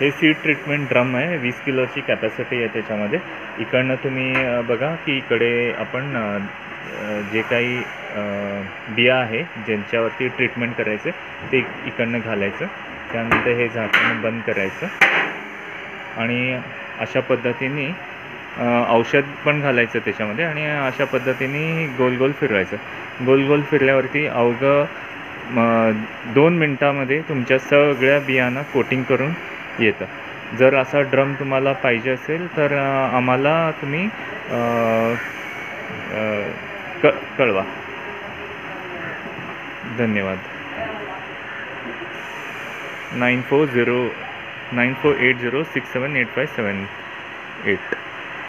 हे seed treatment drum आहे. वीस किलोची कॅपॅसिटी आहे त्याच्यामध्ये. इकडनं तुम्ही बघा की इकडे आपण जे काही बिया आहे ज्यांच्यावरती ट्रीटमेंट करायचं ते इकडनं घालायचं. त्यानंतर हे झाकण बंद करायचं. आणि अशा पद्धतीने औषध पण घालायचं त्याच्यामध्ये आणि अशा पद्धतीने गोल गोल फिरवायचं. गोल गोल फिरल्यावरती अवघं दोन मिनटामध्ये तुमच्या सगळ्या बियांना कोटिंग करून येतं. जर असा ड्रम तुम्हाला पाहिजे असेल तर आम्हाला तुम्ही क कळवा. धन्यवाद. Nine four zero nine four eight zero six seven eight five seven eight.